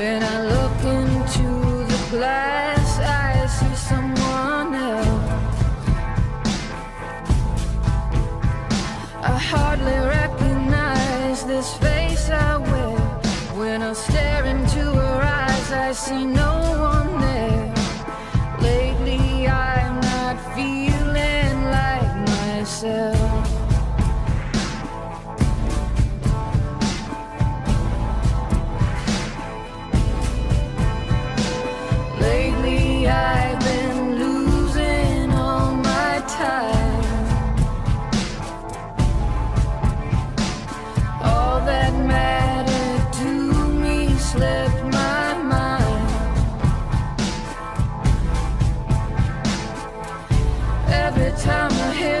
When I look into the glass, I see someone else. I hardly recognize this face I wear. When I stare into her eyes, I see no every time I hear